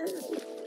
Ugh.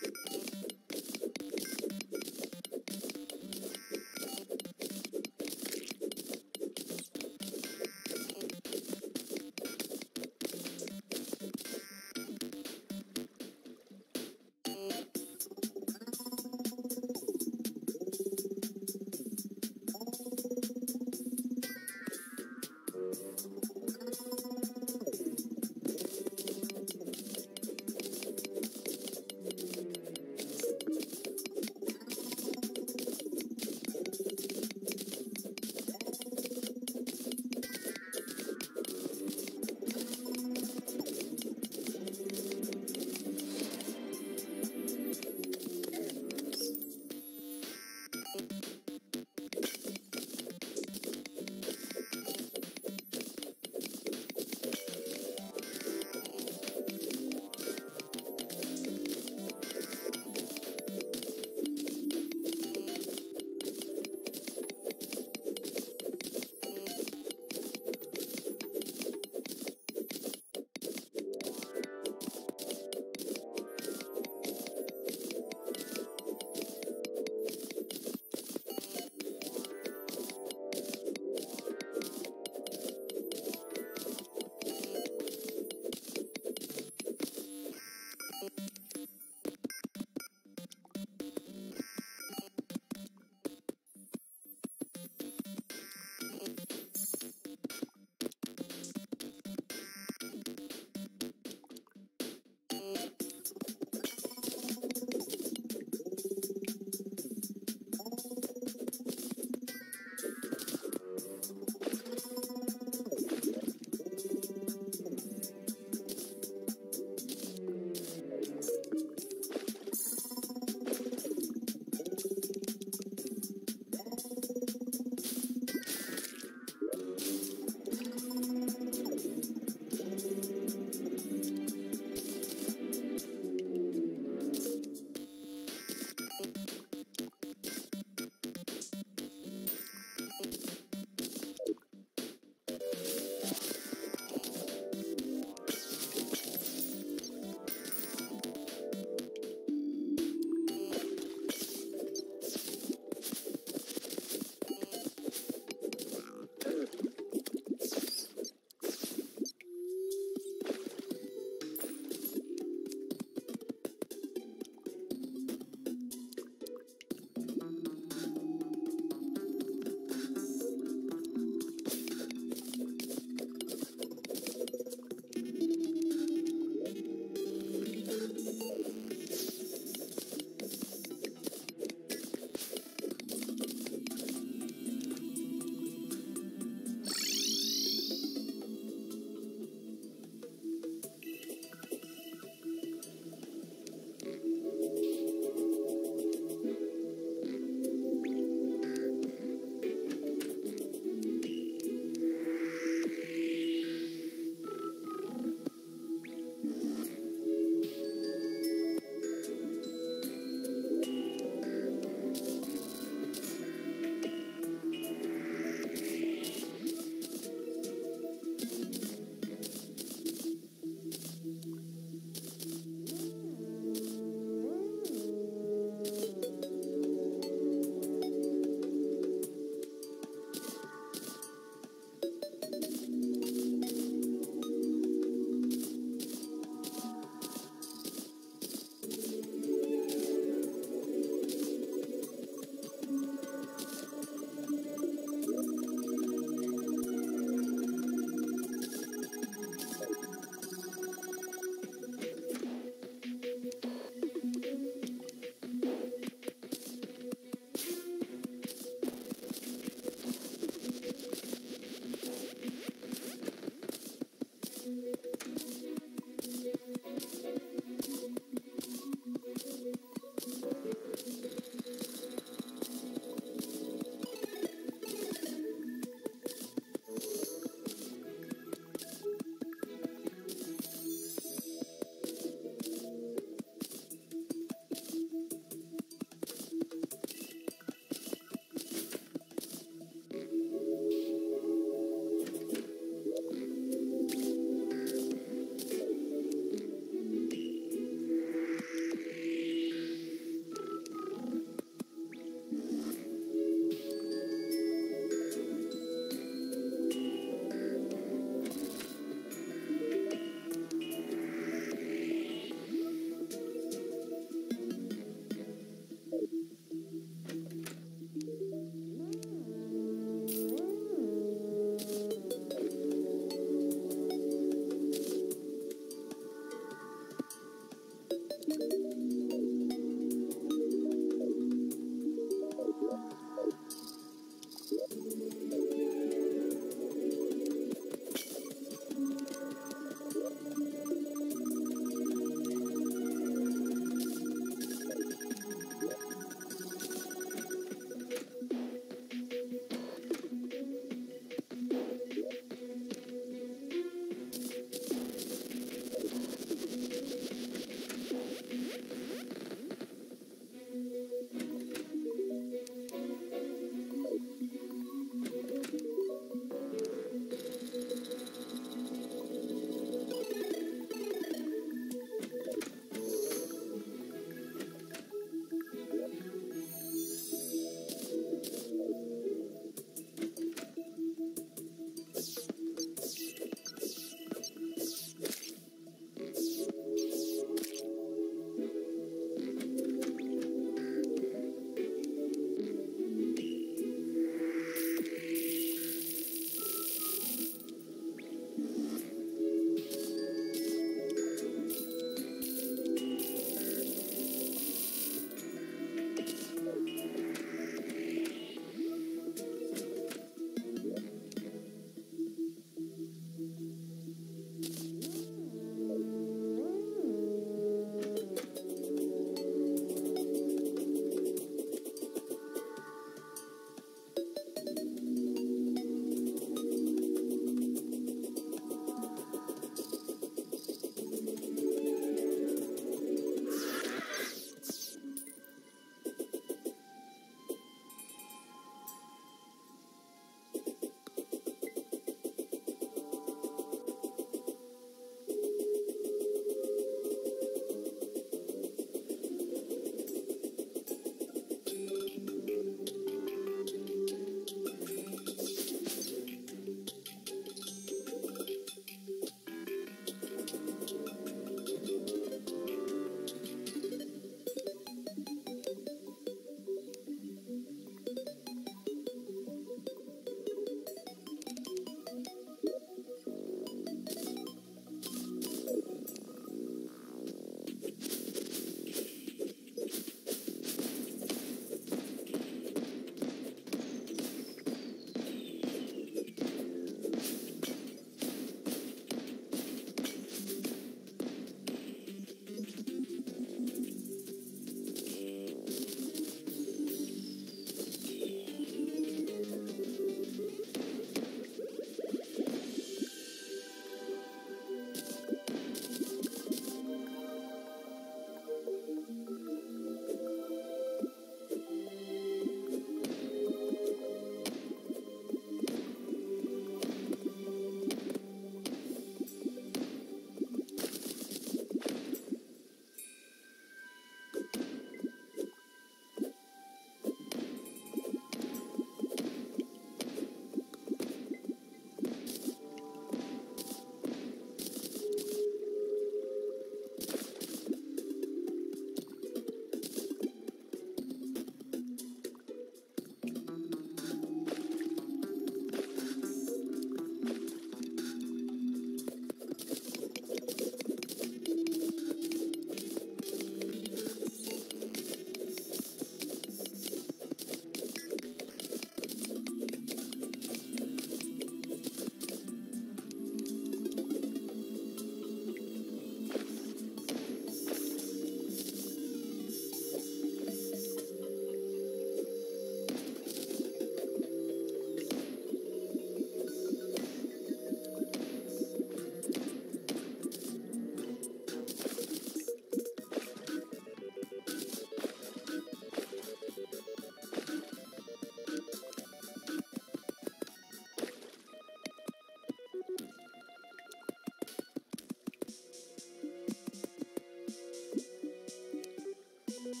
Thank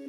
you.